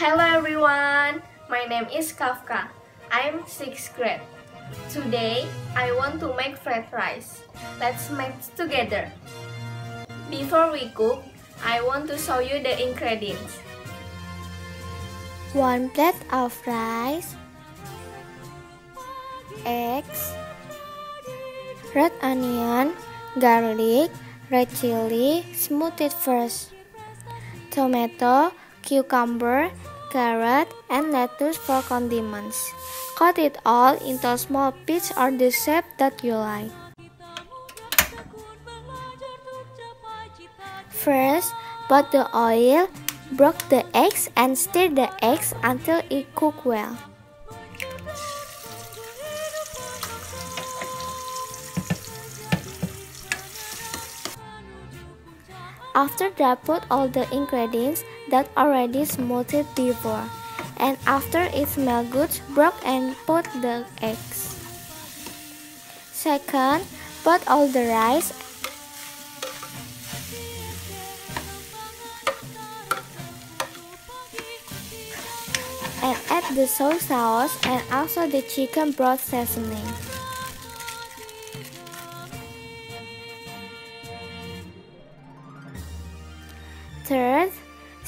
Hello everyone, my name is Kafka. I'm 6th grade. Today, I want to make fried rice. Let's make together. Before we cook, I want to show you the ingredients. 1 plate of rice, eggs, red onion, garlic, red chili, smoothed first, tomato, cucumber, carrot, and lettuce for condiments. Cut it all into small pieces or the shape that you like. First, put the oil, break the eggs and stir the eggs until it cooks well. After that, put all the ingredients that already smoothed before. And after it smells good, break and put the eggs. Second, put all the rice and add the soy sauce and also the chicken broth seasoning. Third,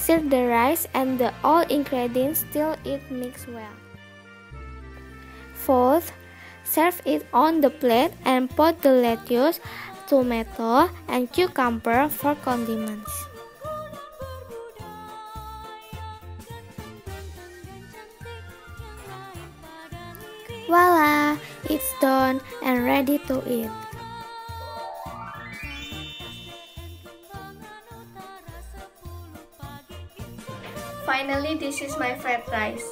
serve the rice and the all ingredients till it mix well. Fourth, serve it on the plate and put the lettuce, tomato, and cucumber for condiments. Voila! It's done and ready to eat. Finally, this is my fried rice.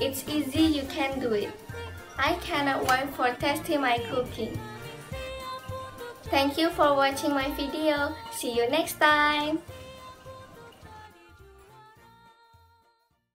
It's easy, you can do it. I cannot wait for testing my cooking. Thank you for watching my video. See you next time.